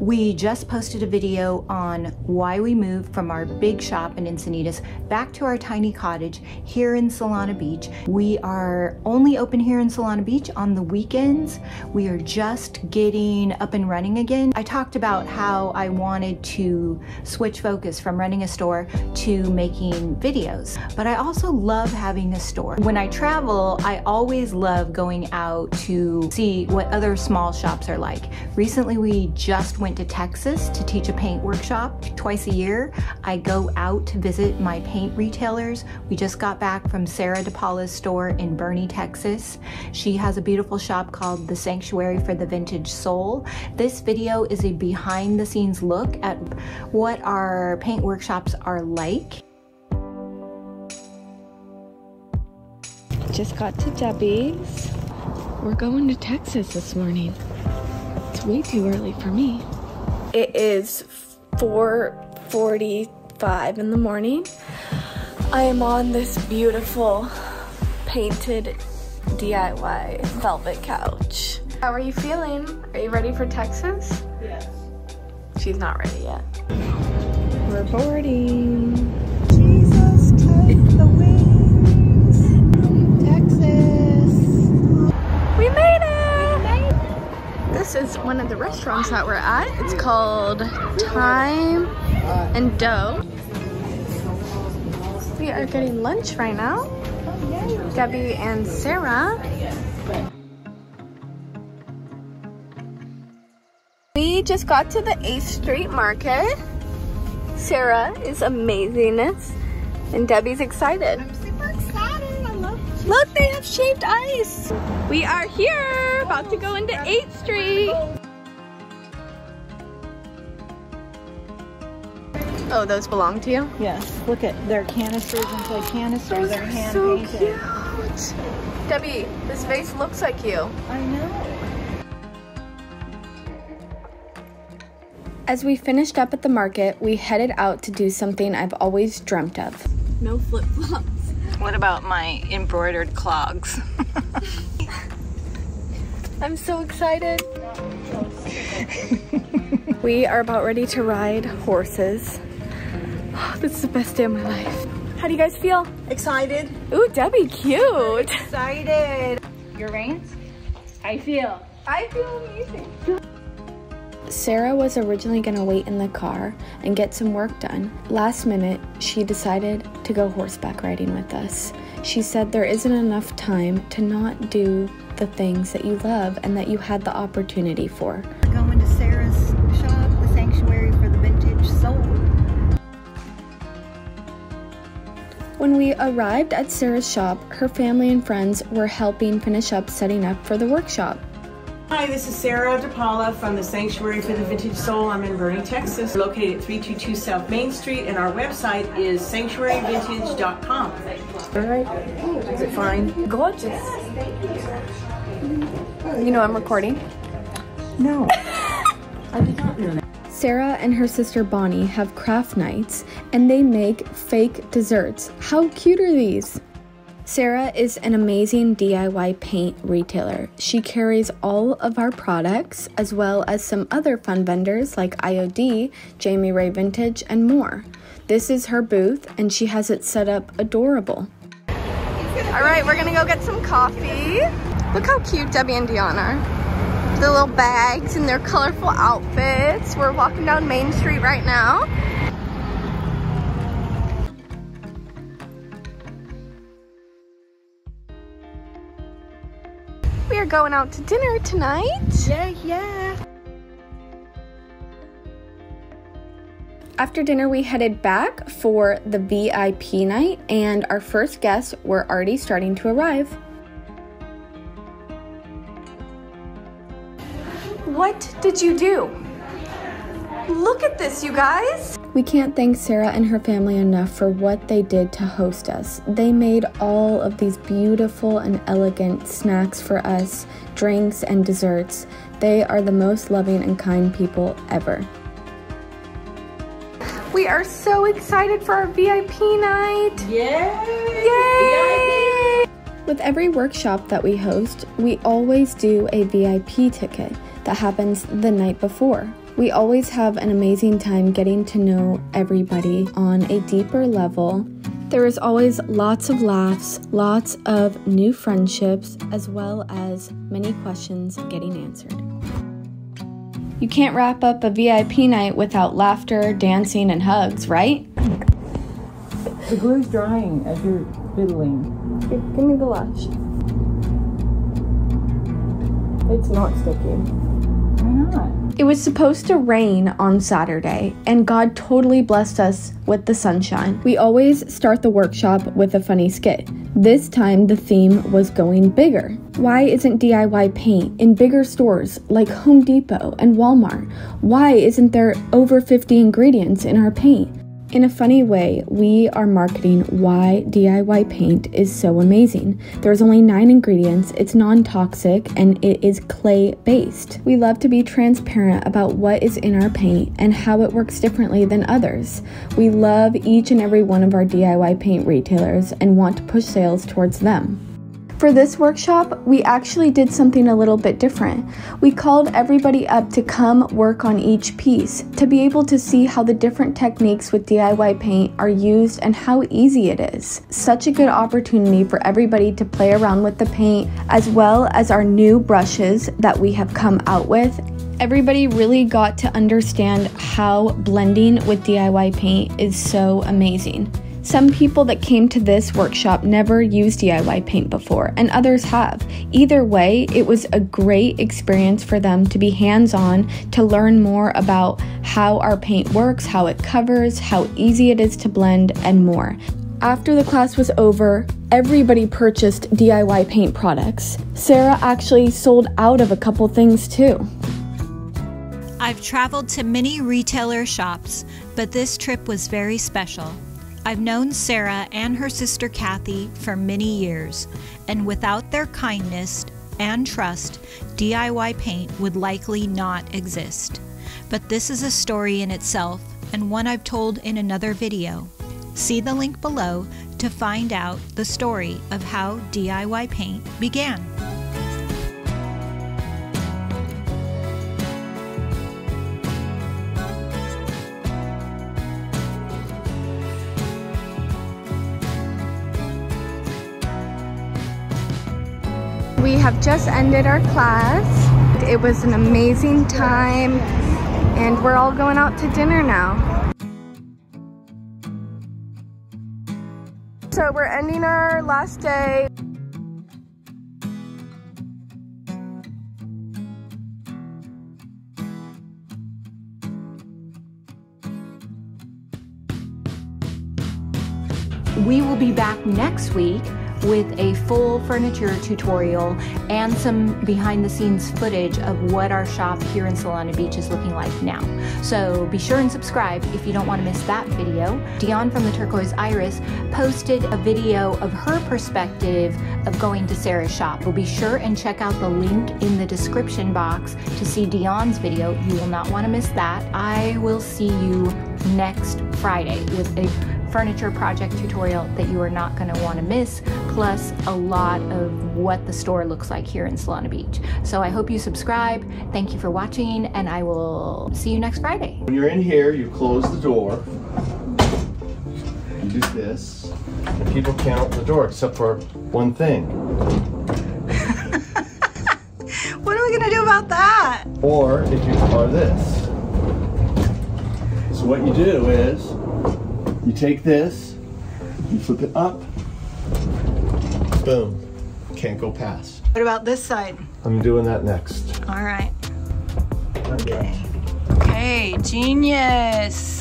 We just posted a video on why we moved from our big shop in Encinitas back to our tiny cottage here in Solana Beach. We are only open here in Solana Beach on the weekends. We are just getting up and running again. I talked about how I wanted to switch focus from running a store to making videos, but I also love having a store. When I travel, I always love going out to see what other small shops are like. Recently, we just went to Texas to teach a paint workshop. Twice a year, I go out to visit my paint retailers. We just got back from Sarah DePaula's store in Boerne, Texas. She has a beautiful shop called The Sanctuary for the Vintage Soul. This video is a behind the scenes look at what our paint workshops are like. Just got to Debi's. We're going to Texas this morning. It's way too early for me. It is 4.45 in the morning. I am on this beautiful painted DIY velvet couch. How are you feeling? Are you ready for Texas? Yes. She's not ready yet. We're boarding. Is one of the restaurants that we're at. It's called Time and Dough. We are getting lunch right now. Debi and Sarah. We just got to the 8th Street Market. Sarah is amazingness and Debi's excited. Look, they have shaved ice. We are here, about to go into 8th Street. Oh, those belong to you? Yes, look at their canisters and play canisters. They're hand so painted. cute. Debi, this vase looks like you. I know. As we finished up at the market, we headed out to do something I've always dreamt of. No flip-flops. What about my embroidered clogs? I'm so excited. we are about ready to ride horses. this is the best day of my life. How do you guys feel? Excited. Ooh, Debi, cute. Excited. Your reins? I feel? I feel amazing. Sarah was originally going to wait in the car and get some work done. Last minute, she decided to go horseback riding with us. She said there isn't enough time to not do the things that you love and that you had the opportunity for. Going to Sarah's shop, the Sanctuary for the Vintage Soul. When we arrived at Sarah's shop, her family and friends were helping finish up setting up for the workshop. Hi, this is Sarah DePaula from the Sanctuary for the Vintage Soul. I'm in Boerne, Texas, located at 322 South Main Street, and our website is sanctuaryvintage.com. All right. Is it fine? Gorgeous. You know I'm recording. No. I did not know that. Sarah and her sister Bonnie have craft nights and they make fake desserts. How cute are these? Sarah is an amazing DIY paint retailer. She carries all of our products as well as some other fun vendors like IOD, Jami Ray Vintage, and more. This is her booth and she has it set up adorable. All right, we're gonna go get some coffee. Look how cute Debi and Dionne are. The little bags and their colorful outfits. We're walking down Main Street right now. We are going out to dinner tonight. Yeah, yeah. After dinner, we headed back for the VIP night, and our first guests were already starting to arrive. What did you do? Look at this, you guys! We can't thank Sarah and her family enough for what they did to host us. They made all of these beautiful and elegant snacks for us, drinks, and desserts. They are the most loving and kind people ever. We are so excited for our VIP night! Yay! Yay! With every workshop that we host, we always do a VIP ticket that happens the night before. We always have an amazing time getting to know everybody on a deeper level. There is always lots of laughs, lots of new friendships, as well as many questions getting answered. You can't wrap up a VIP night without laughter, dancing, and hugs, right? The glue's drying as you're fiddling. Here, give me the lash. It's not sticking. It was supposed to rain on Saturday, and God totally blessed us with the sunshine. We always start the workshop with a funny skit. This time, the theme was going bigger. Why isn't DIY paint in bigger stores like Home Depot and Walmart? Why isn't there over 50 ingredients in our paint? In a funny way, we are marketing why DIY paint is so amazing. There's only nine ingredients, it's non toxic, and it is clay based. We love to be transparent about what is in our paint and how it works differently than others. We love each and every one of our DIY paint retailers and want to push sales towards them. For this workshop, we actually did something a little bit different. We called everybody up to come work on each piece to be able to see how the different techniques with DIY paint are used and how easy it is. Such a good opportunity for everybody to play around with the paint as well as our new brushes that we have come out with everybody really got to understand how blending with DIY paint is so amazing. Some people that came to this workshop never used DIY paint before, and others have. Either way, it was a great experience for them to be hands on, to learn more about how our paint works, how it covers, how easy it is to blend, and more. After the class was over, everybody purchased DIY paint products. Sarah actually sold out of a couple things too. I've traveled to many retailer shops, but this trip was very special. I've known Sarah and her sister Kathy for many years, and without their kindness and trust, DIY paint would likely not exist. But this is a story in itself, and one I've told in another video. See the link below to find out the story of how DIY paint began. We have just ended our class. It was an amazing time and we're all going out to dinner now. So we're ending our last day. We will be back next week with a full furniture tutorial and some behind the scenes footage of what our shop here in Solana Beach is looking like now. So be sure and subscribe if you don't want to miss that video. Dionne from the Turquoise Iris posted a video of her perspective of going to Sarah's shop. We'll be sure and check out the link in the description box to see Dionne's video. You will not want to miss that. I will see you next Friday with a furniture project tutorial that you are not going to want to miss, plus a lot of what the store looks like here in Solana Beach. So I hope you subscribe. Thank you for watching, and I will see you next Friday. When you're in here, you close the door. You do this, and people can't open the door except for one thing. What are we gonna do about that? Or if you are this. So what you do is you take this, you flip it up, boom, can't go past. What about this side? I'm doing that next. All right. Okay. Okay, genius.